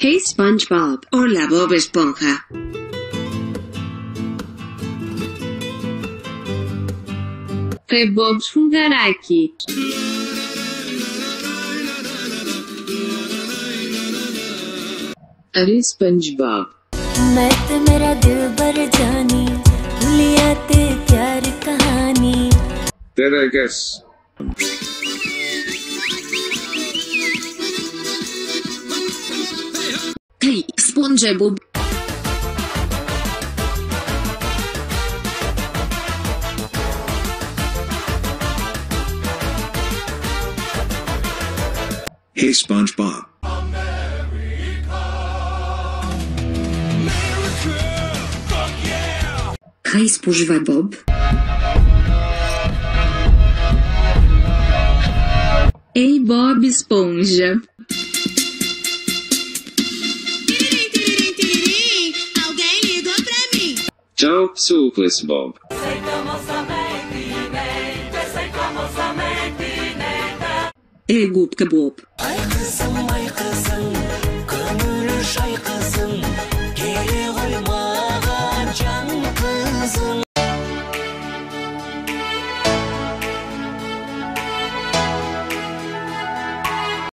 Hey SpongeBob. Hola Bob Esponja. Hey Bob Fungaraki. अरे SpongeBob. मैं ते मेरा दिल बर जानी लिया ते प्यार कहानी Then I guess. SpongeBob. Hey SpongeBob. Hey SpongeBob. Ei Bob Esponja. Tchau, Suples Bob. Ei, Gupka é Bob. Ai, que são, ai, que são.